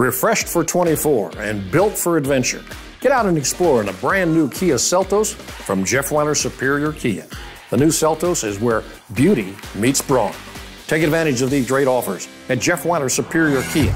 Refreshed for 24 and built for adventure. Get out and explore in a brand new Kia Seltos from Jeff Wyler Superior Kia. The new Seltos is where beauty meets brawn. Take advantage of these great offers at Jeff Wyler Superior Kia.